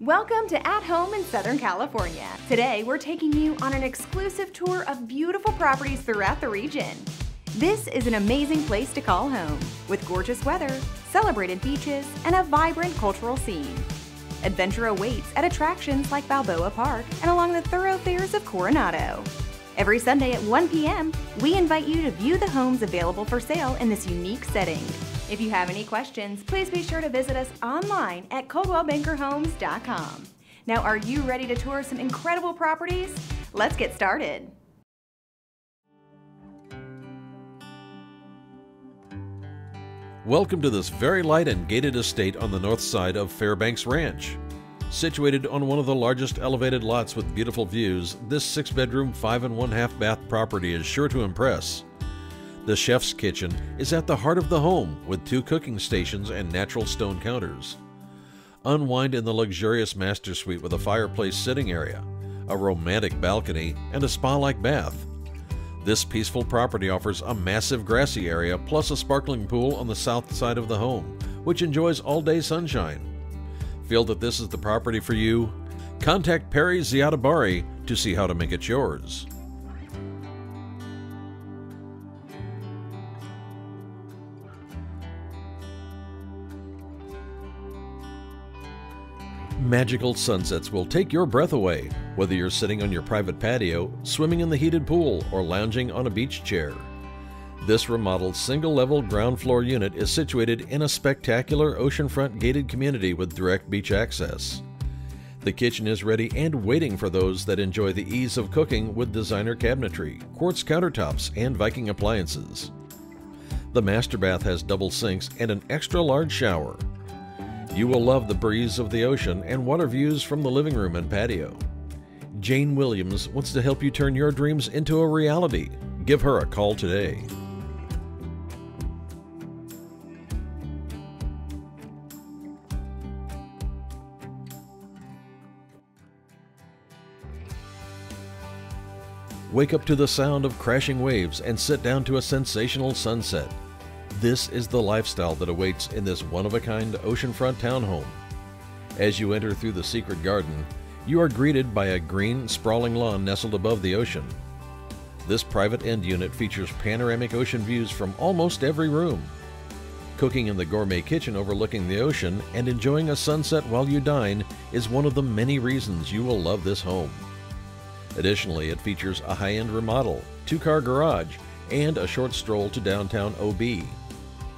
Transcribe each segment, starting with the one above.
Welcome to At Home in Southern California. Today, we're taking you on an exclusive tour of beautiful properties throughout the region. This is an amazing place to call home, with gorgeous weather, celebrated beaches, and a vibrant cultural scene. Adventure awaits at attractions like Balboa Park and along the thoroughfares of Coronado. Every Sunday at 1 p.m., we invite you to view the homes available for sale in this unique setting. If you have any questions, please be sure to visit us online at coldwellbankerhomes.com. Now, are you ready to tour some incredible properties? Let's get started. Welcome to this very light and gated estate on the north side of Fairbanks Ranch. Situated on one of the largest elevated lots with beautiful views, this six bedroom, five and one half bath property is sure to impress. The chef's kitchen is at the heart of the home with two cooking stations and natural stone counters. Unwind in the luxurious master suite with a fireplace sitting area, a romantic balcony, and a spa like bath. This peaceful property offers a massive grassy area plus a sparkling pool on the south side of the home, which enjoys all day sunshine. Feel that this is the property for you? Contact Perry Ziadabari to see how to make it yours. Magical sunsets will take your breath away, whether you're sitting on your private patio, swimming in the heated pool, or lounging on a beach chair. This remodeled single level ground floor unit is situated in a spectacular oceanfront gated community with direct beach access. The kitchen is ready and waiting for those that enjoy the ease of cooking with designer cabinetry, quartz countertops, and Viking appliances. The master bath has double sinks and an extra large shower. You will love the breeze of the ocean and water views from the living room and patio. Jane Williams wants to help you turn your dreams into a reality. Give her a call today. Wake up to the sound of crashing waves and sit down to a sensational sunset. This is the lifestyle that awaits in this one of a kind oceanfront townhome. As you enter through the secret garden, you are greeted by a green, sprawling lawn nestled above the ocean. This private end unit features panoramic ocean views from almost every room. Cooking in the gourmet kitchen overlooking the ocean and enjoying a sunset while you dine is one of the many reasons you will love this home. Additionally, it features a high end remodel, two car garage, and a short stroll to downtown OB.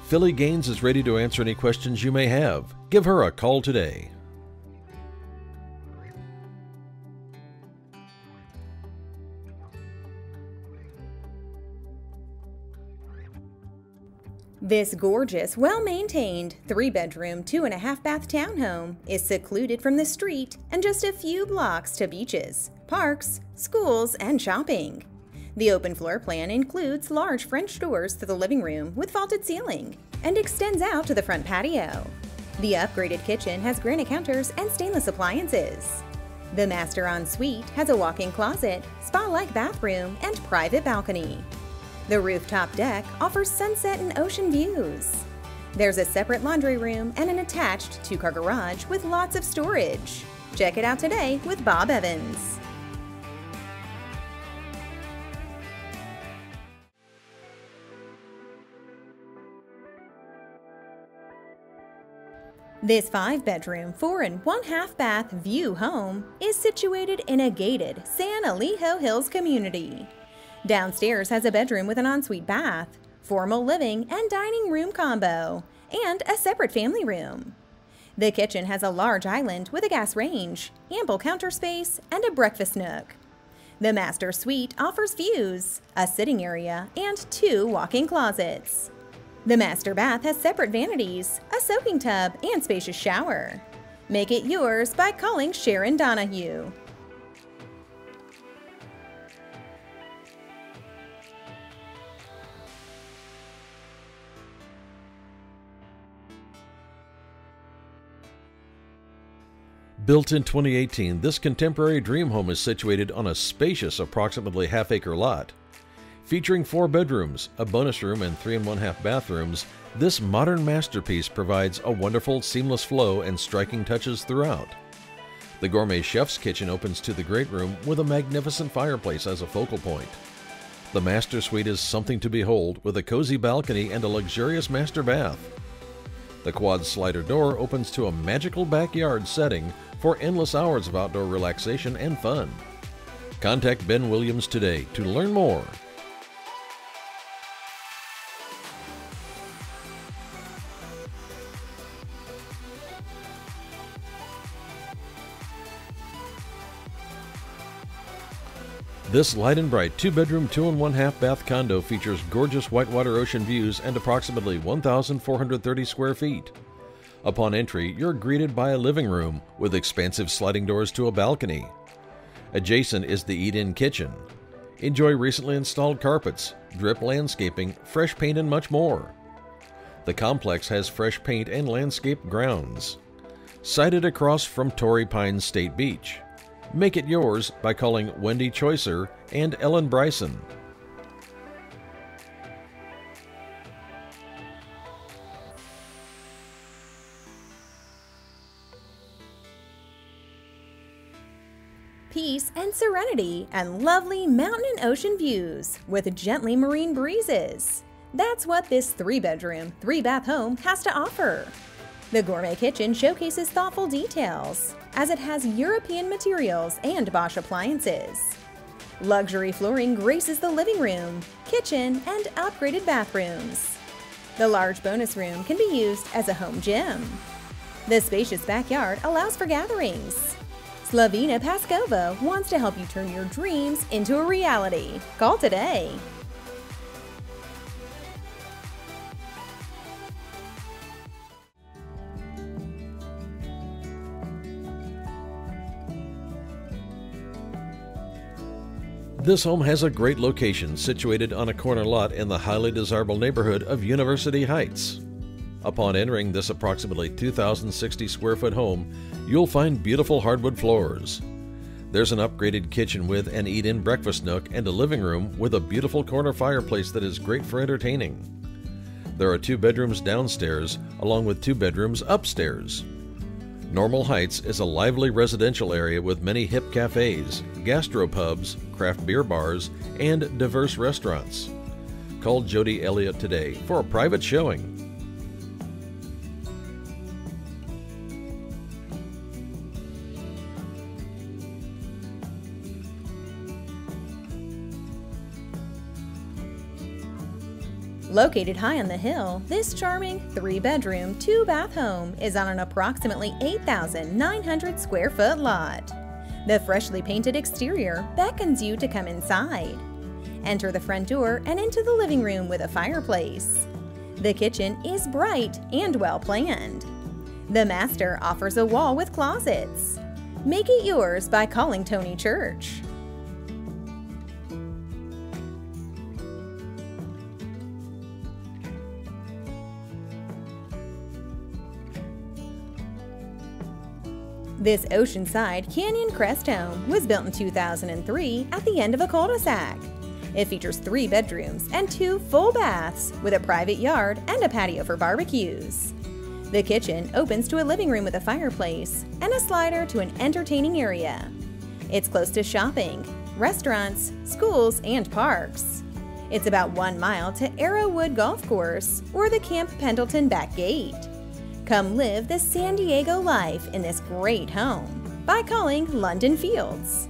Philly Gaines is ready to answer any questions you may have. Give her a call today. This gorgeous, well maintained, three bedroom, two and a half bath townhome is secluded from the street and just a few blocks to beaches, parks, schools, and shopping. The open floor plan includes large French doors to the living room with vaulted ceiling and extends out to the front patio. The upgraded kitchen has granite counters and stainless appliances. The master ensuite has a walk-in closet, spa-like bathroom, and private balcony. The rooftop deck offers sunset and ocean views. There's a separate laundry room and an attached two-car garage with lots of storage. Check it out today with Bob Evans. This five bedroom, four and one half bath view home is situated in a gated San Elijo Hills community. Downstairs has a bedroom with an ensuite bath, formal living and dining room combo, and a separate family room. The kitchen has a large island with a gas range, ample counter space, and a breakfast nook. The master suite offers views, a sitting area, and two walk-in closets. The master bath has separate vanities, a soaking tub, and spacious shower. Make it yours by calling Sharon Donahue. Built in 2018, this contemporary dream home is situated on a spacious, approximately half acre lot. Featuring four bedrooms, a bonus room, and three and one half bathrooms, this modern masterpiece provides a wonderful, seamless flow and striking touches throughout. The gourmet chef's kitchen opens to the great room with a magnificent fireplace as a focal point. The master suite is something to behold with a cozy balcony and a luxurious master bath. The quad slider door opens to a magical backyard setting for endless hours of outdoor relaxation and fun. Contact Ben Williams today to learn more. This light and bright two bedroom, two and one half bath condo features gorgeous whitewater ocean views and approximately 1,430 square feet. Upon entry, you're greeted by a living room with expansive sliding doors to a balcony. Adjacent is the eat in kitchen. Enjoy recently installed carpets, drip landscaping, fresh paint, and much more. The complex has fresh paint and landscape grounds. Sited across from Torrey Pines State Beach. Make it yours by calling Wendy Choicer and Ellen Bryson. Peace and serenity and lovely mountain and ocean views with gently marine breezes. That's what this three bedroom, three bath home has to offer. The gourmet kitchen showcases thoughtful details, as it has European materials and Bosch appliances. Luxury flooring graces the living room, kitchen, and upgraded bathrooms. The large bonus room can be used as a home gym. The spacious backyard allows for gatherings. Slavina Paskova wants to help you turn your dreams into a reality. Call today. This home has a great location situated on a corner lot in the highly desirable neighborhood of University Heights. Upon entering this approximately 2,060 square foot home, you'll find beautiful hardwood floors. There's an upgraded kitchen with an eat in breakfast nook and a living room with a beautiful corner fireplace that is great for entertaining. There are two bedrooms downstairs, along with two bedrooms upstairs. Normal Heights is a lively residential area with many hip cafes, gastropubs, craft beer bars, and diverse restaurants. Call Jody Elliott today for a private showing. Located high on the hill, this charming three bedroom, two bath home is on an approximately 8,900 square foot lot. The freshly painted exterior beckons you to come inside. Enter the front door and into the living room with a fireplace. The kitchen is bright and well planned. The master offers a wall with closets. Make it yours by calling Tony Church. This oceanside Canyon Crest home was built in 2003 at the end of a cul-de-sac. It features three bedrooms and two full baths with a private yard and a patio for barbecues. The kitchen opens to a living room with a fireplace and a slider to an entertaining area. It's close to shopping, restaurants, schools, and parks. It's about one mile to Arrowwood Golf Course or the Camp Pendleton back gate. Come live the San Diego life in this great home by calling London Fields.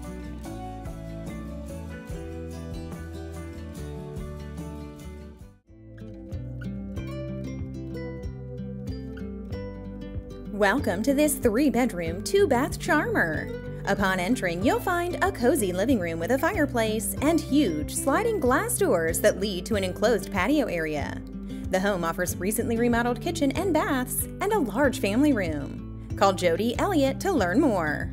Welcome to this three bedroom, two bath charmer. Upon entering, you'll find a cozy living room with a fireplace and huge sliding glass doors that lead to an enclosed patio area. The home offers recently remodeled kitchen and baths and a large family room. Call Jody Elliott to learn more.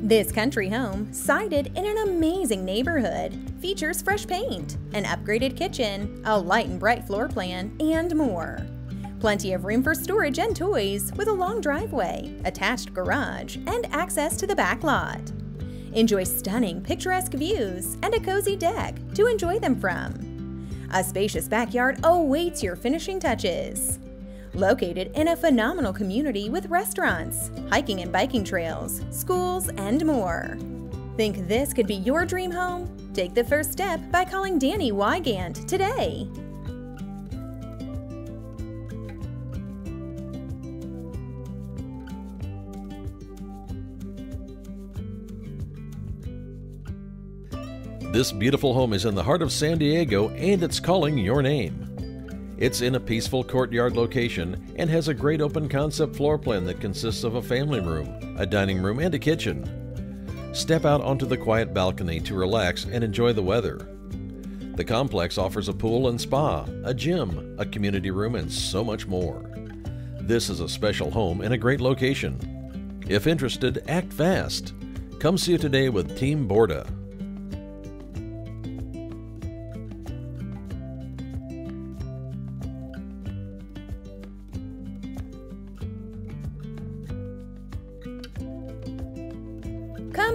This country home, sited in an amazing neighborhood, features fresh paint, an upgraded kitchen, a light and bright floor plan, and more. Plenty of room for storage and toys with a long driveway, attached garage, and access to the back lot. Enjoy stunning, picturesque views and a cozy deck to enjoy them from. A spacious backyard awaits your finishing touches. Located in a phenomenal community with restaurants, hiking and biking trails, schools, and more. Think this could be your dream home? Take the first step by calling Danny Wygant today. This beautiful home is in the heart of San Diego and it's calling your name. It's in a peaceful courtyard location and has a great open concept floor plan that consists of a family room, a dining room, and a kitchen. Step out onto the quiet balcony to relax and enjoy the weather. The complex offers a pool and spa, a gym, a community room, and so much more. This is a special home in a great location. If interested, act fast. Come see it today with Team Borda.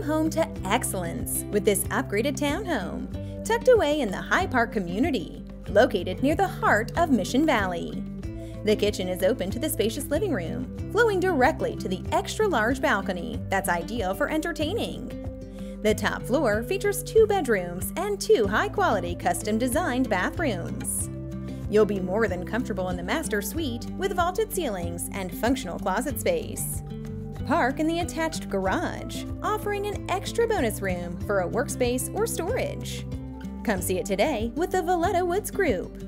Home to excellence with this upgraded townhome, tucked away in the High Park community, located near the heart of Mission Valley. The kitchen is open to the spacious living room, flowing directly to the extra large balcony that's ideal for entertaining. The top floor features two bedrooms and two high quality custom designed bathrooms. You'll be more than comfortable in the master suite with vaulted ceilings and functional closet space park in the attached garage, offering an extra bonus room for a workspace or storage. Come see it today with the Valletta Woods Group.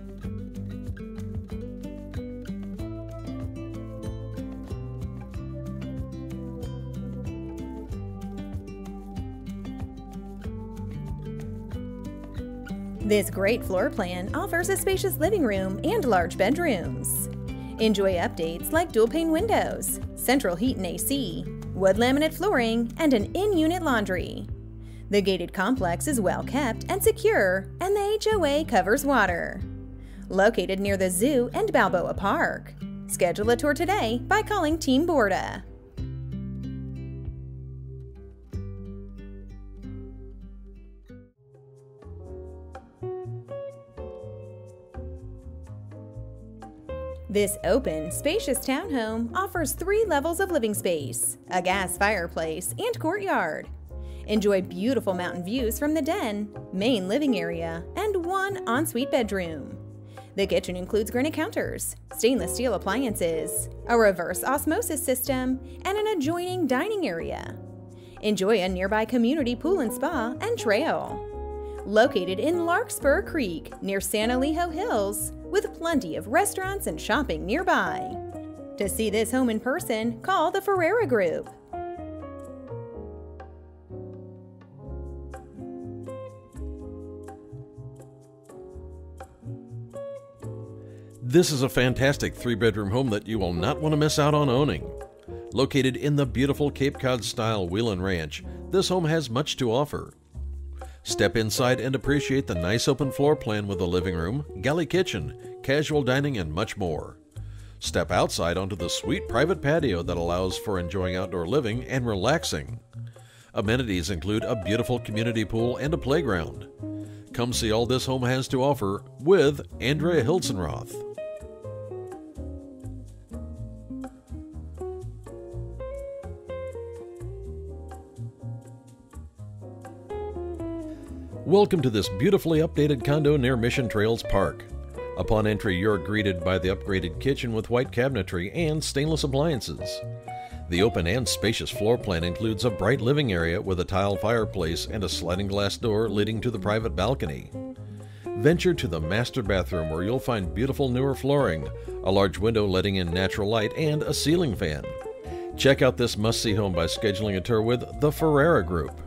This great floor plan offers a spacious living room and large bedrooms. Enjoy updates like dual pane windows, central heat and AC, wood laminate flooring, and an in-unit laundry. The gated complex is well kept and secure, and the HOA covers water. Located near the zoo and Balboa Park. Schedule a tour today by calling Team Borda. This open, spacious townhome offers three levels of living space, a gas fireplace, and courtyard. Enjoy beautiful mountain views from the den, main living area, and one ensuite bedroom. The kitchen includes granite counters, stainless steel appliances, a reverse osmosis system, and an adjoining dining area. Enjoy a nearby community pool and spa and trail. Located in Larkspur Creek near San Elijo Hills, with plenty of restaurants and shopping nearby. To see this home in person, call the Ferrera Group. This is a fantastic three bedroom home that you will not want to miss out on owning. Located in the beautiful Cape Cod style Whelan Ranch, this home has much to offer. Step inside and appreciate the nice open floor plan with a living room, galley kitchen, casual dining, and much more. Step outside onto the sweet private patio that allows for enjoying outdoor living and relaxing. Amenities include a beautiful community pool and a playground. Come see all this home has to offer with Andrea Hilsenroth. Welcome to this beautifully updated condo near Mission Trails Park. Upon entry, you're greeted by the upgraded kitchen with white cabinetry and stainless appliances. The open and spacious floor plan includes a bright living area with a tile fireplace and a sliding glass door leading to the private balcony. Venture to the master bathroom where you'll find beautiful newer flooring, a large window letting in natural light, and a ceiling fan. Check out this must see home by scheduling a tour with the Ferrera Group.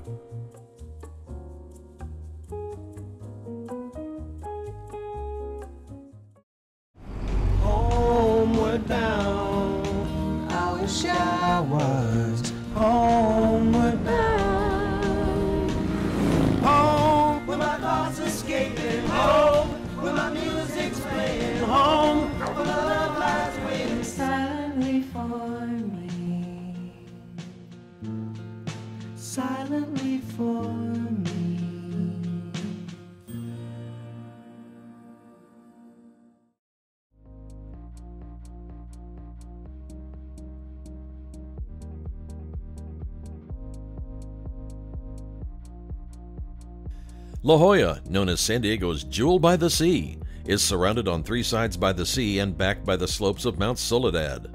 La Jolla, known as San Diego's Jewel by the Sea, is surrounded on three sides by the sea and backed by the slopes of Mount Soledad.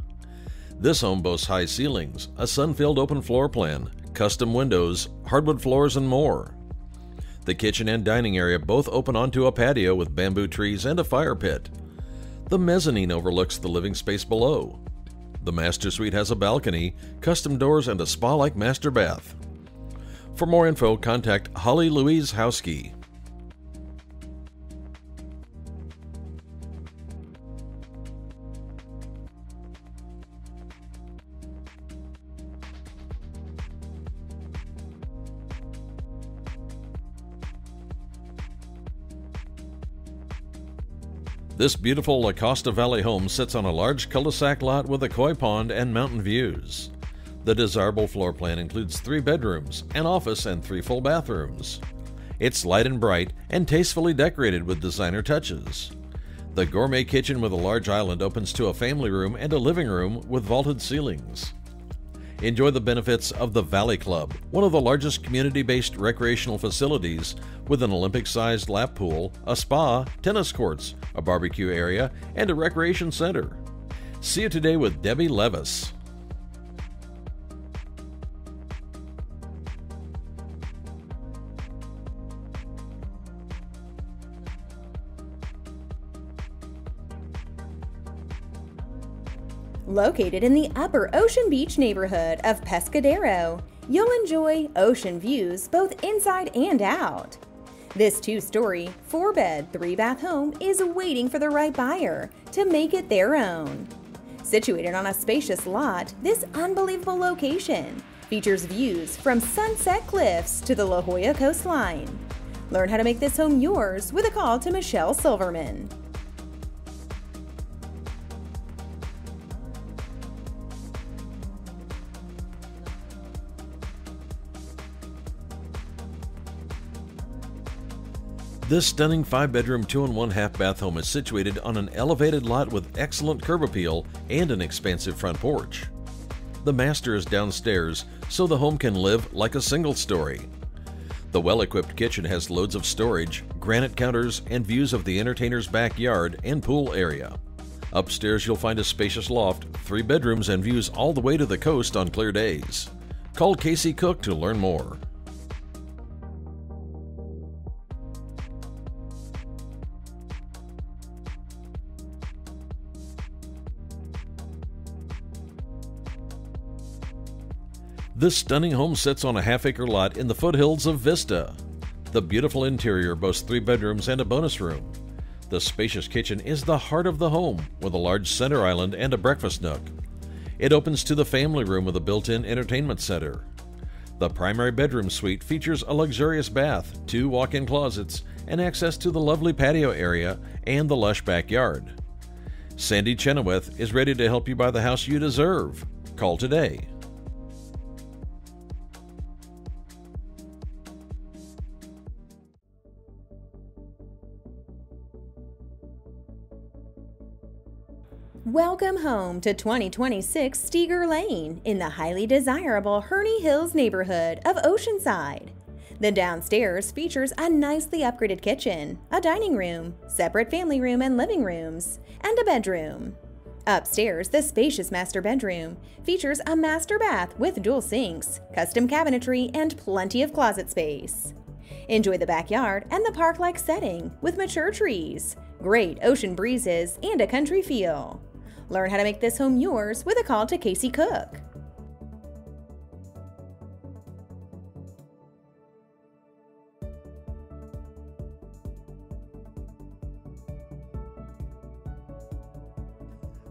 This home boasts high ceilings, a sun filled open floor plan, custom windows, hardwood floors, and more. The kitchen and dining area both open onto a patio with bamboo trees and a fire pit. The mezzanine overlooks the living space below. The master suite has a balcony, custom doors, and a spa like master bath. For more info, contact Holly Louise Houski. This beautiful La Costa Valley home sits on a large cul-de-sac lot with a koi pond and mountain views. The desirable floor plan includes three bedrooms, an office, and three full bathrooms. It's light and bright and tastefully decorated with designer touches. The gourmet kitchen with a large island opens to a family room and a living room with vaulted ceilings. Enjoy the benefits of the Valley Club, one of the largest community based recreational facilities with an Olympic sized lap pool, a spa, tennis courts, a barbecue area, and a recreation center. See you today with Debbie Levis. Located in the upper Ocean Beach neighborhood of Pescadero, you'll enjoy ocean views both inside and out. This two story, four bed, three bath home is waiting for the right buyer to make it their own. Situated on a spacious lot, this unbelievable location features views from Sunset Cliffs to the La Jolla coastline. Learn how to make this home yours with a call to Michelle Silverman. This stunning five bedroom, two and one half bath home is situated on an elevated lot with excellent curb appeal and an expansive front porch. The master is downstairs, so the home can live like a single story. The well equipped kitchen has loads of storage, granite counters, and views of the entertainer's backyard and pool area. Upstairs, you'll find a spacious loft, three bedrooms, and views all the way to the coast on clear days. Call Casey Cook to learn more. This stunning home sits on a half acre lot in the foothills of Vista. The beautiful interior boasts three bedrooms and a bonus room. The spacious kitchen is the heart of the home, with a large center island and a breakfast nook. It opens to the family room with a built in entertainment center. The primary bedroom suite features a luxurious bath, two walk in closets, and access to the lovely patio area and the lush backyard. Sandy Chenoweth is ready to help you buy the house you deserve. Call today. Welcome home to 2026 Steger Lane in the highly desirable Henie Hills neighborhood of Oceanside. The downstairs features a nicely upgraded kitchen, a dining room, separate family room and living rooms, and a bedroom. Upstairs, the spacious master bedroom features a master bath with dual sinks, custom cabinetry, and plenty of closet space. Enjoy the backyard and the park like setting with mature trees, great ocean breezes, and a country feel. Learn how to make this home yours with a call to Casey Cook.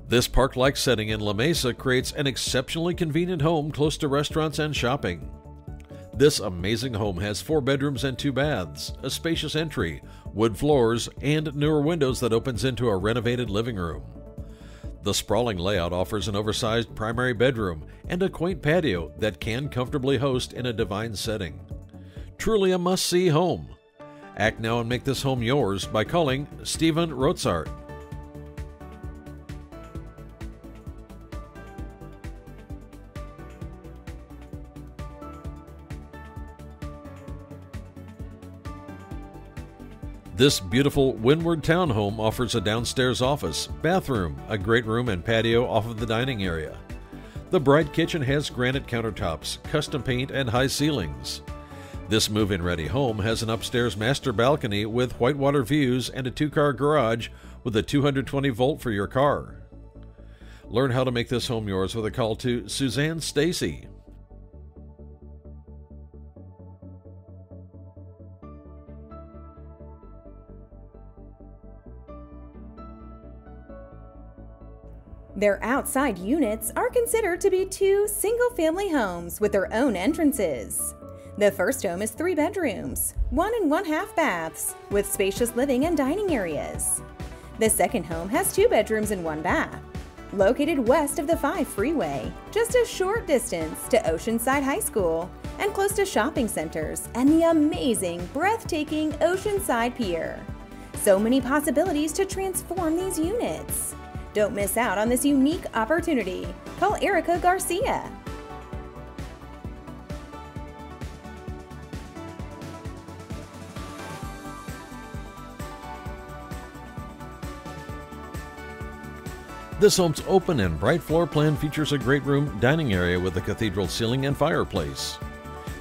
This park like setting in La Mesa creates an exceptionally convenient home close to restaurants and shopping. This amazing home has four bedrooms and two baths, a spacious entry, wood floors, and newer windows that opens into a renovated living room. The sprawling layout offers an oversized primary bedroom and a quaint patio that can comfortably host in a divine setting. Truly a must see home. Act now and make this home yours by calling Stephen Rotzart. This beautiful Windward townhome offers a downstairs office, bathroom, a great room, and patio off of the dining area. The bright kitchen has granite countertops, custom paint, and high ceilings. This move in ready home has an upstairs master balcony with whitewater views and a two car garage with a 220 volt for your car. Learn how to make this home yours with a call to Suzanne Stacy. Their outside units are considered to be two single family homes with their own entrances. The first home is three bedrooms, one and one half baths, with spacious living and dining areas. The second home has two bedrooms and one bath. Located west of the 5 freeway, just a short distance to Oceanside High School, and close to shopping centers and the amazing, breathtaking Oceanside Pier. So many possibilities to transform these units. Don't miss out on this unique opportunity. Call Erica Garcia. This home's open and bright floor plan features a great room dining area with a cathedral ceiling and fireplace.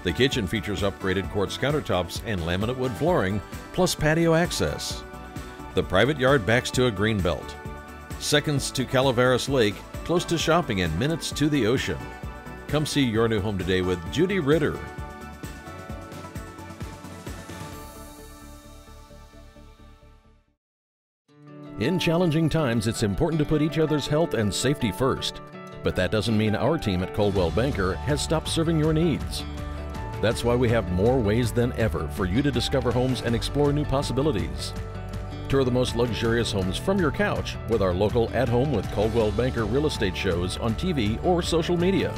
The kitchen features upgraded quartz countertops and laminate wood flooring, plus patio access. The private yard backs to a green belt. Seconds to Calaveras Lake, close to shopping and minutes to the ocean. Come see your new home today with Judy Ritter. In challenging times, it's important to put each other's health and safety first. But that doesn't mean our team at Coldwell Banker has stopped serving your needs. That's why we have more ways than ever for you to discover homes and explore new possibilities. Tour the most luxurious homes from your couch with our local At Home with Coldwell Banker real estate shows on TV or social media.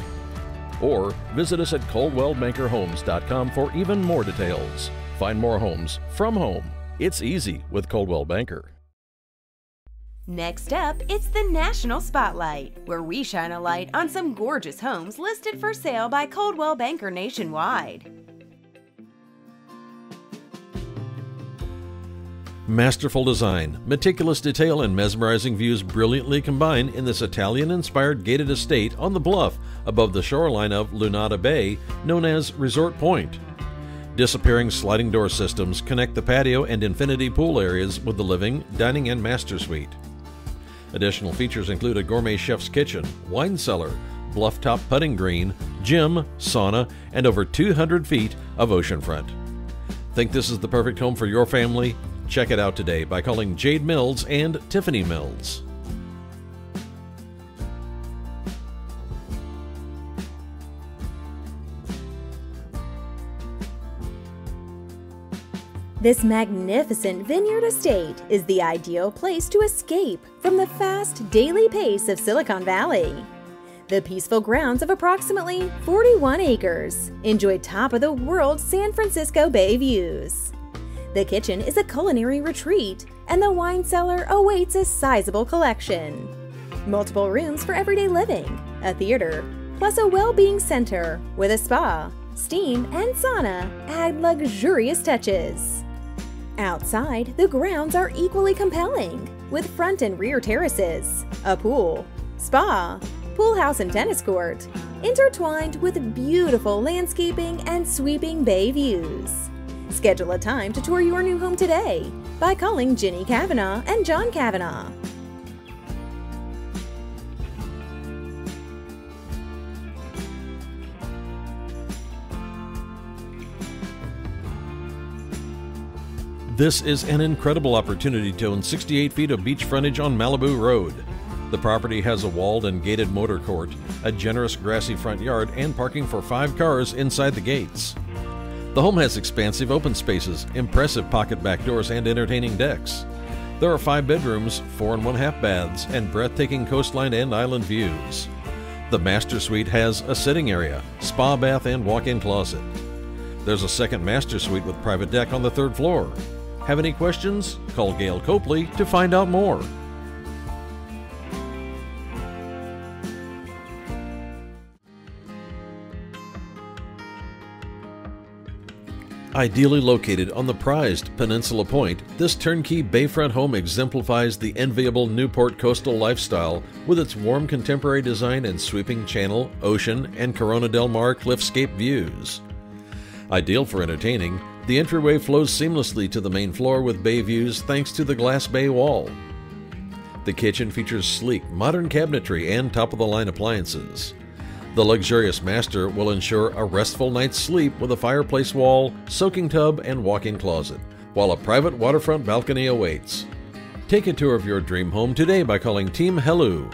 Or visit us at coldwellbankerhomes.com for even more details. Find more homes from home. It's easy with Coldwell Banker. Next up, it's the National Spotlight, where we shine a light on some gorgeous homes listed for sale by Coldwell Banker nationwide. Masterful design, meticulous detail, and mesmerizing views brilliantly combine in this Italian inspired gated estate on the bluff above the shoreline of Lunada Bay, known as Resort Point. Disappearing sliding door systems connect the patio and infinity pool areas with the living, dining, and master suite. Additional features include a gourmet chef's kitchen, wine cellar, bluff top putting green, gym, sauna, and over 200 feet of oceanfront. Think this is the perfect home for your family? Check it out today by calling Jade Mills and Tiffany Mills. This magnificent vineyard estate is the ideal place to escape from the fast daily pace of Silicon Valley. The peaceful grounds of approximately 41 acres enjoy top of the world San Francisco Bay views. The kitchen is a culinary retreat, and the wine cellar awaits a sizable collection. Multiple rooms for everyday living, a theater, plus a well being center with a spa, steam, and sauna add luxurious touches. Outside, the grounds are equally compelling, with front and rear terraces, a pool, spa, pool house and tennis court, intertwined with beautiful landscaping and sweeping bay views. Schedule a time to tour your new home today by calling Jenny Kavanaugh and John Kavanaugh. This is an incredible opportunity to own 68 feet of beach frontage on Malibu Road. The property has a walled and gated motor court, a generous grassy front yard, and parking for five cars inside the gates. The home has expansive open spaces, impressive pocket back doors, and entertaining decks. There are five bedrooms, four and one half baths, and breathtaking coastline and island views. The master suite has a sitting area, spa bath, and walk in closet. There's a second master suite with private deck on the third floor. Have any questions? Call Gail Copley to find out more. Ideally located on the prized Peninsula Point, this turnkey bayfront home exemplifies the enviable Newport coastal lifestyle with its warm contemporary design and sweeping channel, ocean, and Corona del Mar cliffscape views. Ideal for entertaining, the entryway flows seamlessly to the main floor with bay views thanks to the glass bay wall. The kitchen features sleek, modern cabinetry and top of the line appliances. The luxurious master will ensure a restful night's sleep with a fireplace wall, soaking tub, and walk in closet, while a private waterfront balcony awaits. Take a tour of your dream home today by calling Team Hello.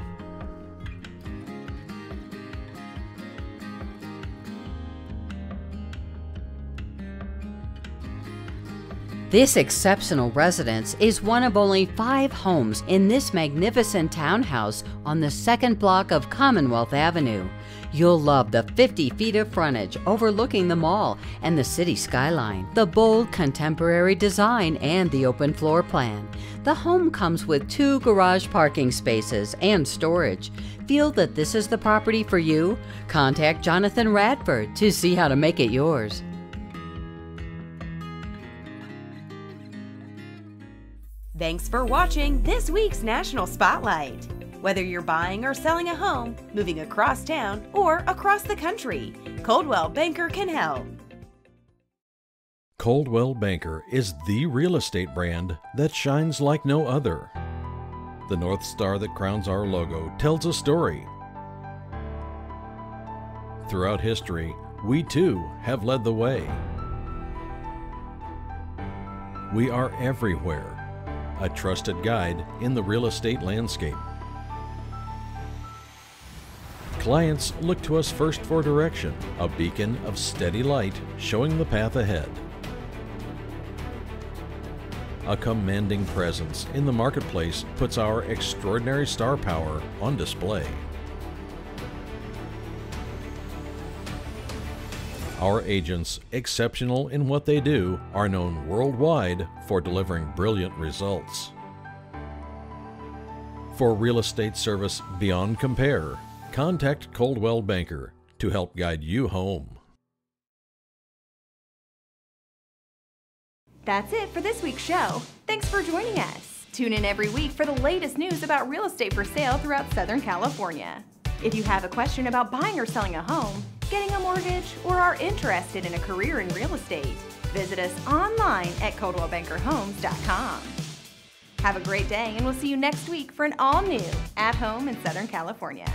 This exceptional residence is one of only five homes in this magnificent townhouse on the second block of Commonwealth Avenue. You'll love the 50 feet of frontage overlooking the mall and the city skyline, the bold contemporary design, and the open floor plan. The home comes with two garage parking spaces and storage. Feel that this is the property for you? Contact Jonathan Radford to see how to make it yours. Thanks for watching this week's National Spotlight. Whether you're buying or selling a home, moving across town, or across the country, Coldwell Banker can help. Coldwell Banker is the real estate brand that shines like no other. The North Star that crowns our logo tells a story. Throughout history, we too have led the way. We are everywhere, a trusted guide in the real estate landscape. Clients look to us first for direction, a beacon of steady light showing the path ahead. A commanding presence in the marketplace puts our extraordinary star power on display. Our agents, exceptional in what they do, are known worldwide for delivering brilliant results. For real estate service beyond compare, contact Coldwell Banker to help guide you home. That's it for this week's show. Thanks for joining us. Tune in every week for the latest news about real estate for sale throughout Southern California. If you have a question about buying or selling a home, getting a mortgage, or are interested in a career in real estate, visit us online at ColdwellBankerHomes.com. Have a great day, and we'll see you next week for an all new At Home in Southern California.